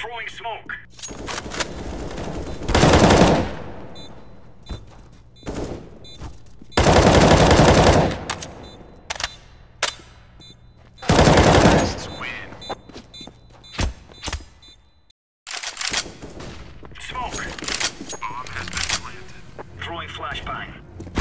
Throwing smoke. Smoke. Bomb has been planted. Throwing flashbang.